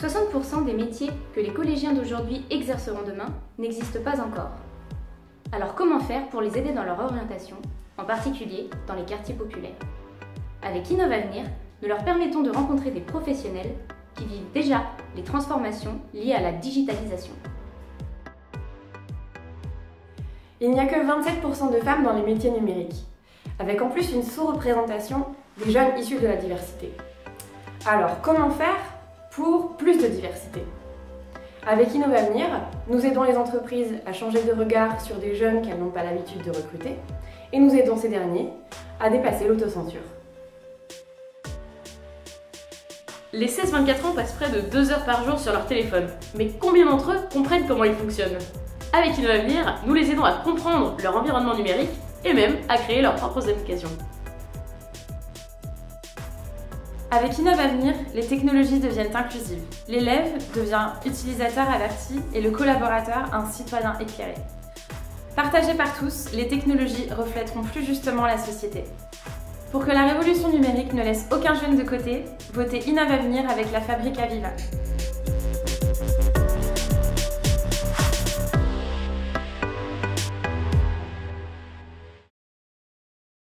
80% des métiers que les collégiens d'aujourd'hui exerceront demain n'existent pas encore. Alors comment faire pour les aider dans leur orientation, en particulier dans les quartiers populaires? Avec Innovavenir, nous leur permettons de rencontrer des professionnels qui vivent déjà les transformations liées à la digitalisation. Il n'y a que 27% de femmes dans les métiers numériques, avec en plus une sous-représentation des jeunes issus de la diversité. Alors, comment faire pour de diversité Avec Innovavenir, nous aidons les entreprises à changer de regard sur des jeunes qu'elles n'ont pas l'habitude de recruter, et nous aidons ces derniers à dépasser l'autocensure. Les 16-24 ans passent près de 2 heures par jour sur leur téléphone. Mais combien d'entre eux comprennent comment il fonctionne Avec Innovavenir, nous les aidons à comprendre leur environnement numérique et même à créer leurs propres applications. Avec Innovavenir, les technologies deviennent inclusives. L'élève devient utilisateur averti et le collaborateur un citoyen éclairé. Partagées par tous, les technologies reflèteront plus justement la société. Pour que la révolution numérique ne laisse aucun jeune de côté, votez Innovavenir avec la Fabrique Aviva.